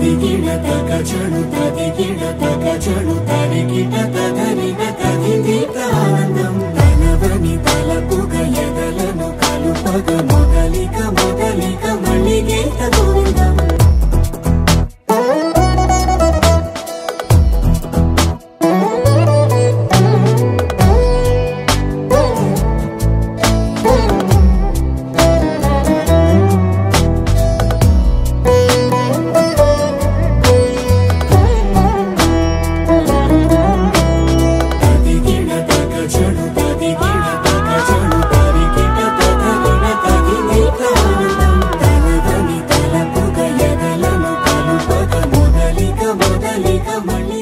తదిగిడ తగ చెడు తదిగిడ తగ చెడు తరిగిట తగరిన తదిగిట ఆనందం తనవని తలపుగ ఎదలను కలుపగ మొదలిక మొదలిక మళ్ళీ గీతదు மணி